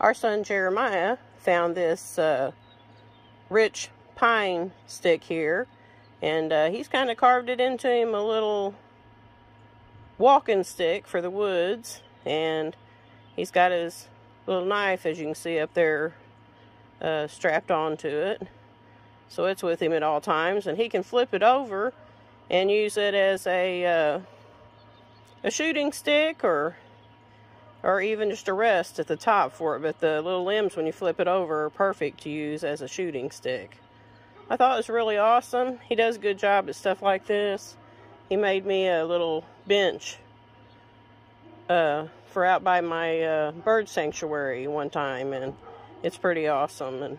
our son Jeremiah found this uh, rich pine stick here and uh, he's kind of carved it into him a little walking stick for the woods and he's got his little knife as you can see up there uh, strapped onto it. So it's with him at all times and he can flip it over and use it as a uh, a shooting stick or or even just a rest at the top for it but the little limbs when you flip it over are perfect to use as a shooting stick I thought it was really awesome he does a good job at stuff like this he made me a little bench uh, for out by my uh, bird sanctuary one time, and it's pretty awesome. And